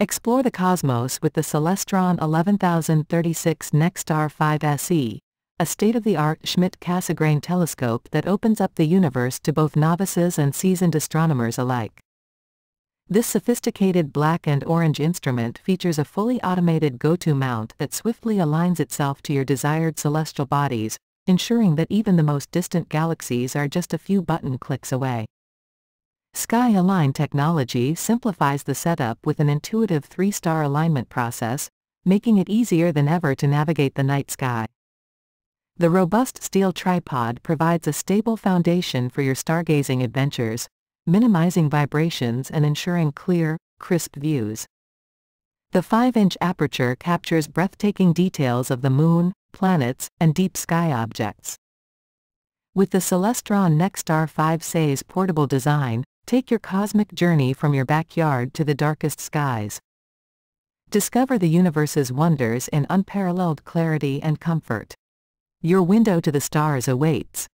Explore the cosmos with the Celestron 11036 Nexstar 5 SE, a state-of-the-art Schmidt-Cassegrain telescope that opens up the universe to both novices and seasoned astronomers alike. This sophisticated black and orange instrument features a fully automated go-to mount that swiftly aligns itself to your desired celestial bodies, ensuring that even the most distant galaxies are just a few button clicks away. Sky Align technology simplifies the setup with an intuitive three-star alignment process, making it easier than ever to navigate the night sky. The robust steel tripod provides a stable foundation for your stargazing adventures, minimizing vibrations and ensuring clear, crisp views. The 5-inch aperture captures breathtaking details of the moon, planets, and deep sky objects. With the Celestron Nexstar 5 SE's portable design, Take your cosmic journey from your backyard to the darkest skies. Discover the universe's wonders in unparalleled clarity and comfort. Your window to the stars awaits.